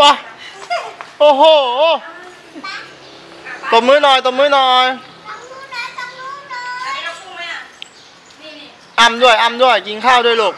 บ้าโอ้โหตบมือหน่อยตบมือหน่อยนี่มำด้วยอ้ำด้วยกินข้าวด้วยลูก